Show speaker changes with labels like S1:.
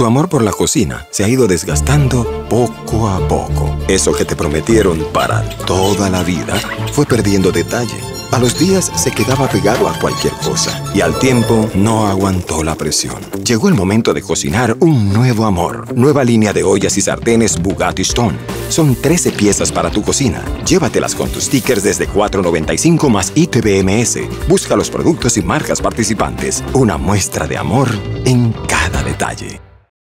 S1: Tu amor por la cocina se ha ido desgastando poco a poco. Eso que te prometieron para toda la vida fue perdiendo detalle. A los días se quedaba pegado a cualquier cosa y al tiempo no aguantó la presión. Llegó el momento de cocinar un nuevo amor. Nueva línea de ollas y sartenes Bugatti Stone. Son 13 piezas para tu cocina. Llévatelas con tus stickers desde $4.95 más ITBMS. Busca los productos y marcas participantes. Una muestra de amor en cada detalle.